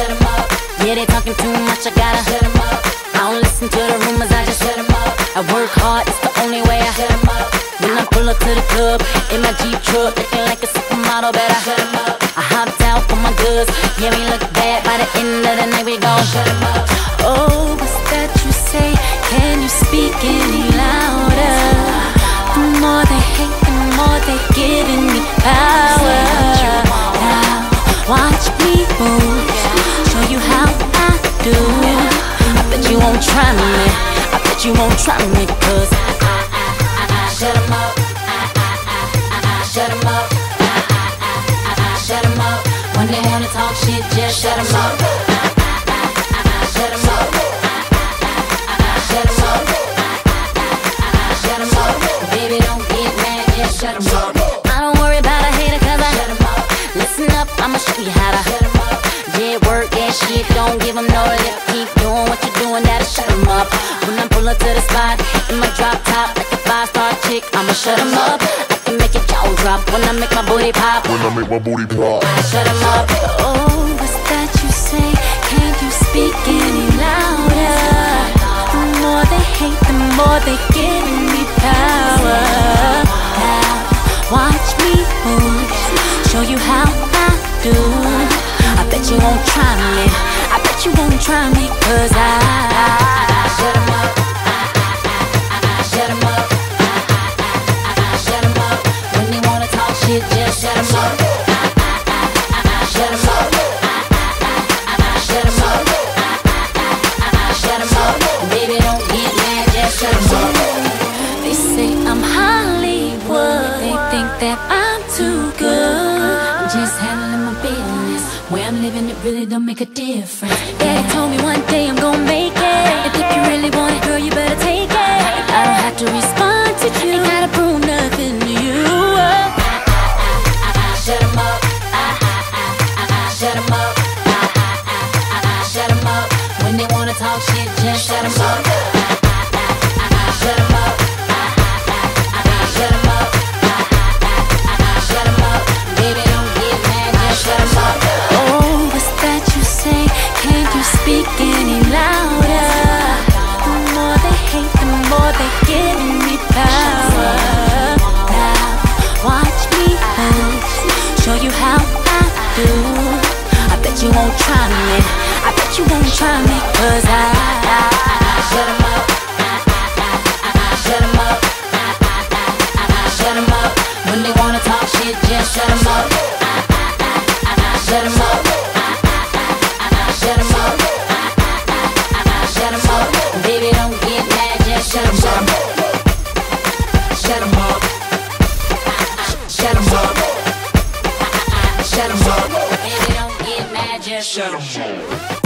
shut them up. Yeah, they talking too much, I gotta shut them up. I don't listen to the rumors, I just shut them up. I work hard, it's the only way I shut them up. When I pull up to the club, in my Jeep truck, looking like a supermodel, better shut them up. I hopped out for my goods, yeah, we look bad, by the end of the night we gon' shut them up. Oh, what's that won't try me, I bet you won't try me, cause I, I, I, I, I shut 'em up. I, I, I, I, I shut 'em up. I, I, I, I, I shut 'em up. When they wanna talk shit, just shut 'em up. I, I, I, I, I shut 'em up. I, I, I, I, shut 'em up. Shut 'em up. Baby, don't get mad, just shut 'em up. I don't worry about a hater, cause I shut 'em up. Listen up, I'ma show you how to shut up. Yeah, work that shit, don't give 'em no pull up to the spot, in my drop top, like a five star chick, I'ma shut 'em up. I can make your jaw drop when I make my booty pop. When I make my booty pop. I shut 'em up. Oh, what's that you say? Can't you speak any louder? The more they hate, the more they giving me power. Now, watch me move, show you how I do. I bet you won't try me. I bet you won't try me, cause I shut up. Shut up. Shut up. Shut up. Baby, don't get mad, shut up. They say I'm Hollywood. They think that I'm too good. Just handling my business. Where I'm living, it really don't make a difference. Daddy told me one day I'm gonna you won't try me. Power. Watch me out. Show you how I do. I bet you won't try me, I bet you gon' try me, cause I, shut 'em up. Shut 'em up. Shut 'em up. Shut 'em up. Baby, don't get mad, just shut 'em up.